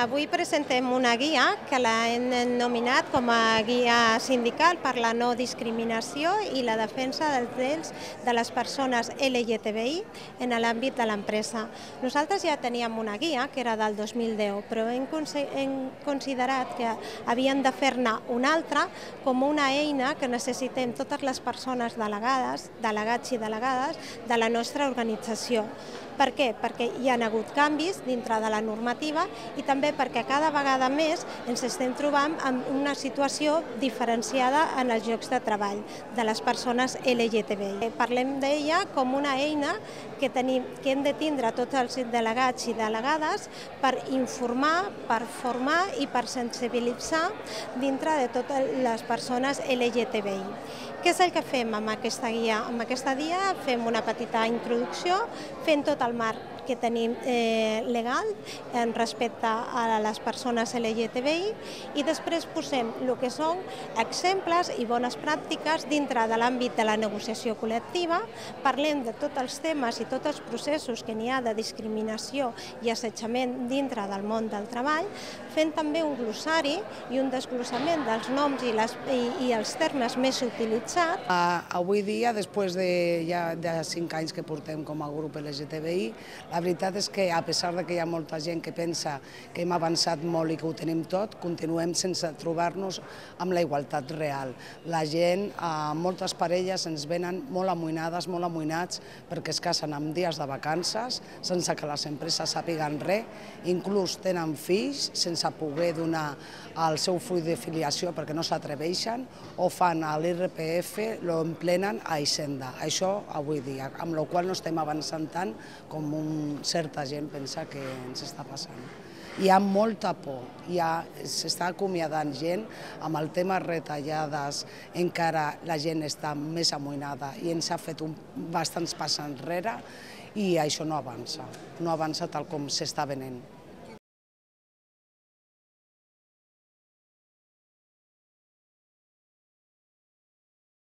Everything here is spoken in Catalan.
Avui presentem una guia que l'hem nominat com a guia sindical per la no discriminació i la defensa dels drets de les persones LGTBI en l'àmbit de l'empresa. Nosaltres ja teníem una guia, que era del 2010, però hem, hem considerat que havíem de fer-ne una altra com una eina que necessitem totes les persones delegades, delegats i delegades de la nostra organització. Per què? Perquè hi ha hagut canvis dintre de la normativa i també perquè cada vegada més ens estem trobant amb una situació diferenciada en els llocs de treball de les persones LGTBI. Parlem d'ella com una eina que, tenim, que hem de tindre tots els delegats i delegades per informar, per formar i per sensibilitzar dintre de totes les persones LGTBI. Què és el que fem amb aquesta guia? Amb aquesta guia fem una petita introducció fent tot el marc que tenim eh, legal en respecte a les persones LGTBI i després posem el que són exemples i bones pràctiques dintre de l'àmbit de la negociació col·lectiva, parlem de tots els temes i tots els processos que n'hi ha de discriminació i assetjament dintre del món del treball, fent també un glossari i un desglossament dels noms i, les, i, i els termes més utilitzats. Uh, avui dia, després de ja de cinc anys que portem com a grup LGTBI, la veritat és que, a pesar de que hi ha molta gent que pensa que hem avançat molt i que ho tenim tot, continuem sense trobar-nos amb la igualtat real. La gent, a moltes parelles ens venen molt amoïnades, molt amoïnats, perquè es casen amb dies de vacances, sense que les empreses sàpiguen res, inclús tenen fills sense poder donar el seu full de filiació perquè no s'atreveixen, o fan a l'IRPF, lo emplenen a Hisenda. Això avui dia, amb la qual no estem avançant tant com un certa gent pensa que ens està passant. Hi ha molta por, s'està acomiadant gent amb el tema retallades, encara la gent està més amoïnada i ens ha fet un, bastants passos enrere i això no avança, no avança tal com s'està venent.